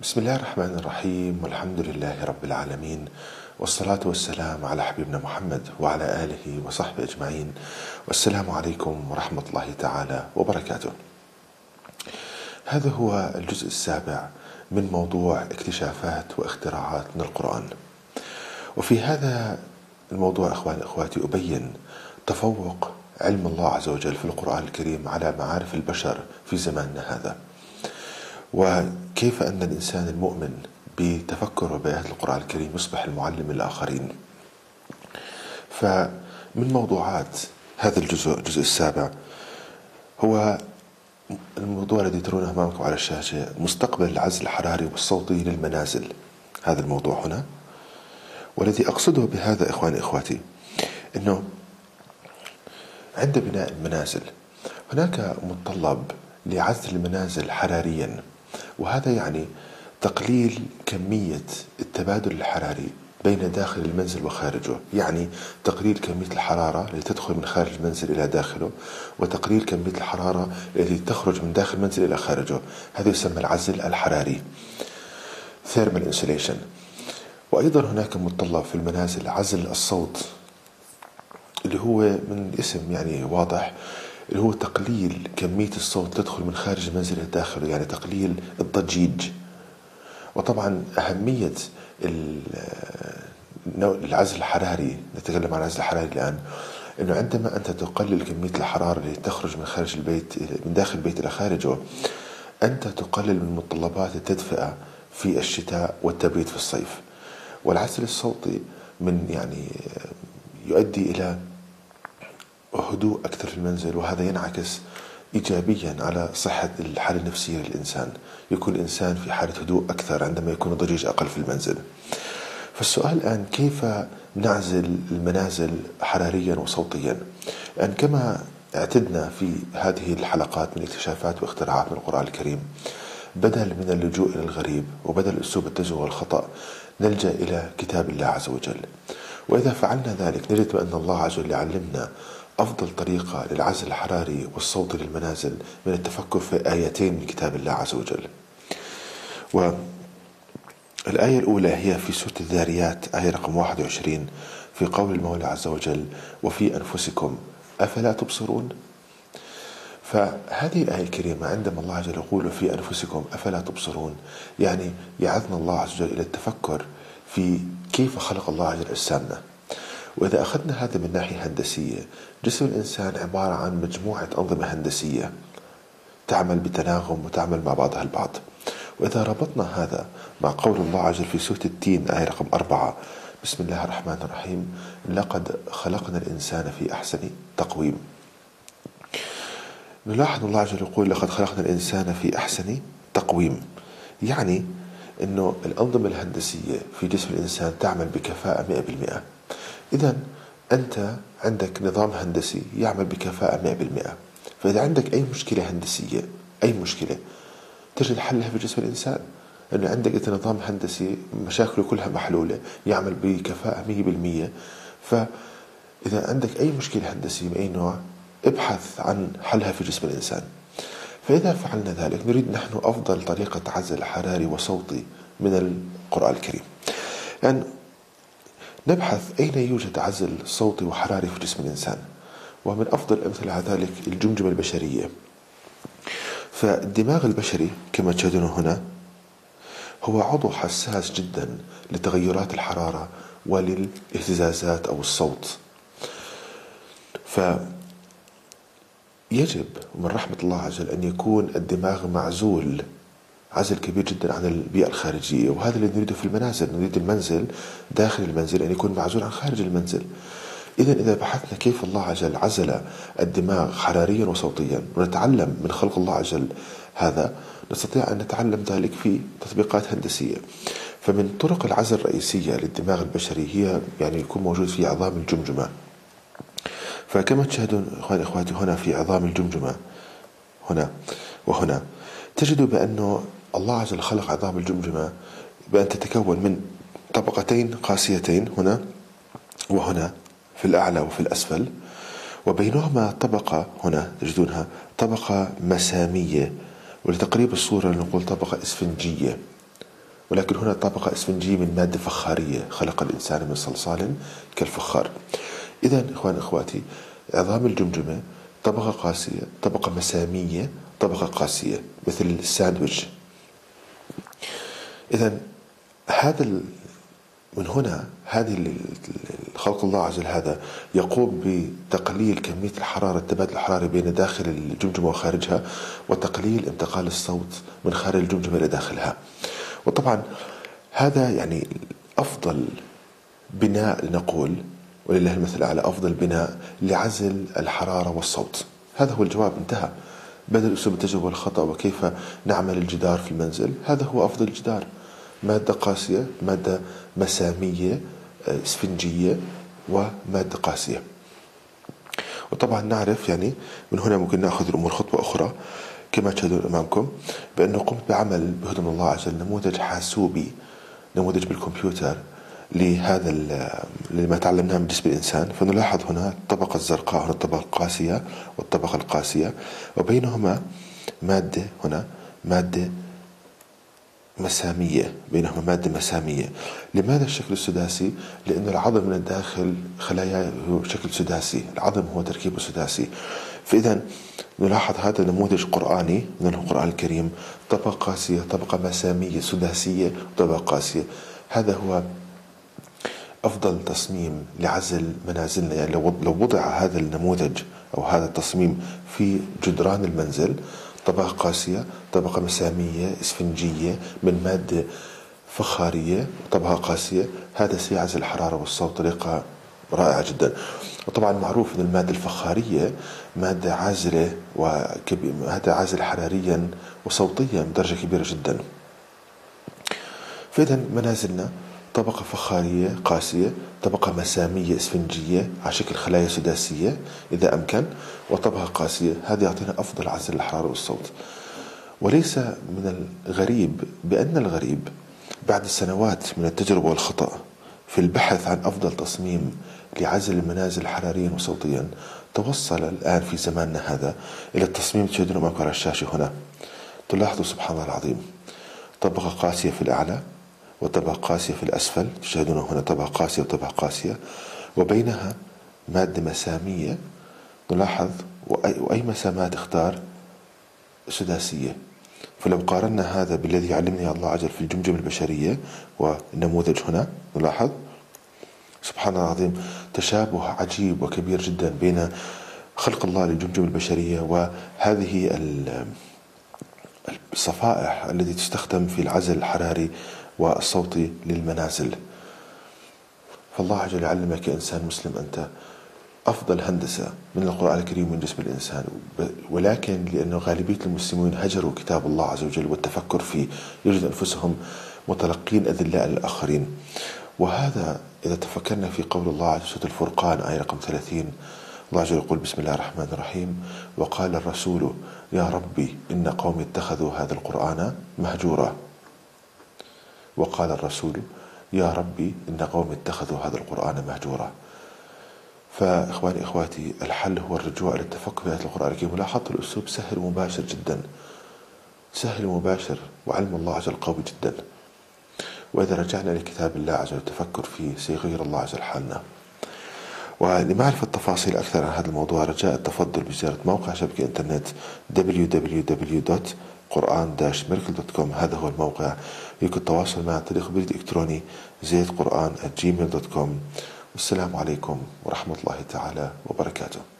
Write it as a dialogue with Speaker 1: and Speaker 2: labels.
Speaker 1: بسم الله الرحمن الرحيم والحمد لله رب العالمين والصلاة والسلام على حبيبنا محمد وعلى آله وصحبه أجمعين. والسلام عليكم ورحمة الله تعالى وبركاته. هذا هو الجزء السابع من موضوع اكتشافات واختراعات من القرآن. وفي هذا الموضوع إخوان إخواتي أبين تفوق علم الله عز وجل في القرآن الكريم على معارف البشر في زماننا هذا. وكيف أن الإنسان المؤمن بتفكر بآيات القرآن الكريم يصبح المعلم للآخرين فمن موضوعات هذا الجزء الجزء السابع هو الموضوع الذي ترونه أمامكم على الشاشة مستقبل العزل الحراري والصوتي للمنازل. هذا الموضوع هنا. والذي أقصده بهذا إخواني إخواتي أنه عند بناء المنازل هناك متطلب لعزل المنازل حراريا. وهذا يعني تقليل كمية التبادل الحراري بين داخل المنزل وخارجه. يعني تقليل كمية الحرارة التي تدخل من خارج المنزل إلى داخله وتقليل كمية الحرارة التي تخرج من داخل المنزل إلى خارجه. هذا يسمى العزل الحراري. Thermal insulation. وأيضا هناك متطلب في المنازل عزل الصوت اللي هو من الاسم يعني واضح. اللي هو تقليل كمية الصوت تدخل من خارج المنزل إلى داخله يعني تقليل الضجيج. وطبعا أهمية العزل الحراري نتكلم عن العزل الحراري الآن أنه عندما أنت تقلل كمية الحرارة اللي تخرج من خارج البيت من داخل البيت إلى خارجه أنت تقلل من متطلبات التدفئة في الشتاء والتبريد في الصيف. والعزل الصوتي من يعني يؤدي إلى هدوء أكثر في المنزل وهذا ينعكس إيجابيا على صحة الحالة النفسية للإنسان. يكون الإنسان في حالة هدوء أكثر عندما يكون الضجيج أقل في المنزل. فالسؤال الآن كيف نعزل المنازل حراريا وصوتيا؟ يعني كما اعتدنا في هذه الحلقات من اكتشافات واختراعات من القرآن الكريم بدل من اللجوء إلى الغريب وبدل أسلوب التجربة والخطأ نلجأ إلى كتاب الله عز وجل. وإذا فعلنا ذلك نجد بأن الله عز وجل علمنا أفضل طريقة للعزل الحراري والصوتي للمنازل من التفكر في آيتين من كتاب الله عز وجل. والآية الأولى هي في سورة الذاريات آية رقم 21 في قول المولى عز وجل وفي أنفسكم أفلا تبصرون؟ فهذه الآية الكريمة عندما الله عز وجل يقول في أنفسكم أفلا تبصرون؟ يعني يعظنا الله عز وجل إلى التفكر في كيف خلق الله عز وجل أجسامنا وإذا أخذنا هذا من ناحية هندسية جسم الإنسان عبارة عن مجموعة أنظمة هندسية تعمل بتناغم وتعمل مع بعضها البعض. وإذا ربطنا هذا مع قول الله عز وجل في سورة التين آية رقم أربعة بسم الله الرحمن الرحيم لقد خلقنا الإنسان في أحسن تقويم. نلاحظ الله عز وجل يقول لقد خلقنا الإنسان في أحسن تقويم. يعني أنه الأنظمة الهندسية في جسم الإنسان تعمل بكفاءة 100% إذا أنت عندك نظام هندسي يعمل بكفاءة 100% فإذا عندك أي مشكلة هندسية أي مشكلة تجد حلها في جسم الإنسان. أنه عندك أنت نظام هندسي مشاكله كلها محلولة يعمل بكفاءة 100% فإذا عندك أي مشكلة هندسية من أي نوع ابحث عن حلها في جسم الإنسان. فإذا فعلنا ذلك نريد نحن أفضل طريقة عزل حراري وصوتي من القرآن الكريم. يعني نبحث أين يوجد عزل صوتي وحراري في جسم الإنسان ومن أفضل الأمثلة على ذلك الجمجمة البشرية. فالدماغ البشري كما تشاهدون هنا هو عضو حساس جدا لتغيرات الحرارة وللاهتزازات أو الصوت. ف يجب من رحمة الله عز وجل أن يكون الدماغ معزول عزل كبير جدا عن البيئة الخارجية وهذا اللي نريده في المنازل نريد المنزل داخل المنزل أن يكون معزول عن خارج المنزل. إذا إذا بحثنا كيف الله عز وجل عزل الدماغ حراريا وصوتيا ونتعلم من خلق الله عز وجل هذا نستطيع أن نتعلم ذلك في تطبيقات هندسية. فمن طرق العزل الرئيسية للدماغ البشري هي يعني يكون موجود في عظام الجمجمة. فكما تشاهدون إخواني إخواتي هنا في عظام الجمجمة هنا وهنا تجدوا بأنه الله عز وجل خلق عظام الجمجمة بأن تتكون من طبقتين قاسيتين هنا وهنا في الأعلى وفي الأسفل وبينهما طبقة هنا تجدونها طبقة مسامية ولتقريب الصورة نقول طبقة إسفنجية. ولكن هنا طبقة إسفنجية من مادة فخارية خلق الإنسان من صلصال كالفخار. إذا إخوان إخواتي عظام الجمجمة طبقة قاسية طبقة مسامية طبقة قاسية مثل الساندويتش. إذا هذا من هنا هذه خلق الله عز وجل هذا يقوم بتقليل كمية الحرارة التبادل الحراري بين داخل الجمجمة وخارجها وتقليل انتقال الصوت من خارج الجمجمة إلى داخلها. وطبعا هذا يعني أفضل بناء لنقول ولله المثل الأعلى أفضل بناء لعزل الحرارة والصوت. هذا هو الجواب انتهى. بدل أسلوب التجربة والخطأ وكيف نعمل الجدار في المنزل هذا هو أفضل جدار. مادة قاسية مادة مسامية آه، اسفنجية ومادة قاسية. وطبعا نعرف يعني من هنا ممكن نأخذ الأمور خطوة أخرى. كما تشاهدون أمامكم بأنه قمت بعمل بهدى من الله عز وجل نموذج حاسوبي نموذج بالكمبيوتر. لهذا لما تعلمناه من جسم الإنسان فنلاحظ هنا الطبقة الزرقاء هنا الطبقة القاسية والطبقة القاسية وبينهما مادة هنا مادة مسامية بينهما مادة مسامية. لماذا الشكل السداسي؟ لأن العظم من الداخل خلايا شكل سداسي العظم هو تركيبه سداسي. فإذا نلاحظ هذا نموذج قرآني من القرآن الكريم طبقة قاسية طبقة مسامية سداسية طبقة قاسية. هذا هو أفضل تصميم لعزل منازلنا يعني لو وضع هذا النموذج أو هذا التصميم في جدران المنزل طبقة قاسية طبقة مسامية إسفنجية من مادة فخارية طبقة قاسية هذا سيعزل الحرارة والصوت بطريقة رائعة جدا. وطبعا معروف أن المادة الفخارية مادة عازلة مادة عازلة حراريا وصوتيا بدرجة كبيرة جدا. فإذا منازلنا طبقة فخارية قاسية طبقة مسامية إسفنجية على شكل خلايا سداسية إذا أمكن وطبقة قاسية. هذا يعطينا أفضل عزل الحرارة والصوت. وليس من الغريب بأن الغريب بعد سنوات من التجربة والخطأ في البحث عن أفضل تصميم لعزل المنازل حراريا وصوتيا توصل الآن في زماننا هذا إلى التصميم تشاهدونه معكم على الشاشة هنا. تلاحظوا سبحان الله العظيم طبقة قاسية في الأعلى وطبقة قاسية في الأسفل تشاهدون هنا طبقة قاسية وطبقة قاسية وبينها مادة مسامية. نلاحظ وأي مسامات اختار سداسية. فلو قارنا هذا بالذي يعلمني الله عز وجل في الجمجمة البشرية والنموذج هنا نلاحظ سبحان الله العظيم تشابه عجيب وكبير جدا بين خلق الله للجمجمة البشرية وهذه الصفائح التي تستخدم في العزل الحراري والصوتي للمنازل. فالله عز وجل يعلمك كإنسان مسلم أنت أفضل هندسة من القرآن الكريم من جسم الإنسان ولكن لأنه غالبية المسلمين هجروا كتاب الله عز وجل والتفكر فيه يجد أنفسهم متلقين أذلاء للآخرين وهذا إذا تفكرنا في قول الله عز وجل الفرقان آية رقم 30 الله عز وجل يقول بسم الله الرحمن الرحيم وقال الرسول يا ربي إن قومي اتخذوا هذا القرآن مهجورا. وقال الرسول يا ربي إن قوم اتخذوا هذا القرآن مهجورا. فإخواني إخواتي الحل هو الرجوع التفكر في آيات القرآن الكريم. ملاحظة الأسلوب سهل ومباشر جدا. سهل ومباشر وعلم الله عز وجل قوي جدا. وإذا رجعنا لكتاب الله عز وجل التفكر فيه سيغير الله عز وجل حالنا. ولمعرفة تفاصيل أكثر عن هذا الموضوع. رجاء التفضل بزيارة موقع شبكة إنترنت www. قرآن dash miracle dot com. هذا هو الموقع. يمكن التواصل معي عن طريق بريد إلكتروني زيد قرآن Gmail dot com. والسلام عليكم ورحمة الله تعالى وبركاته.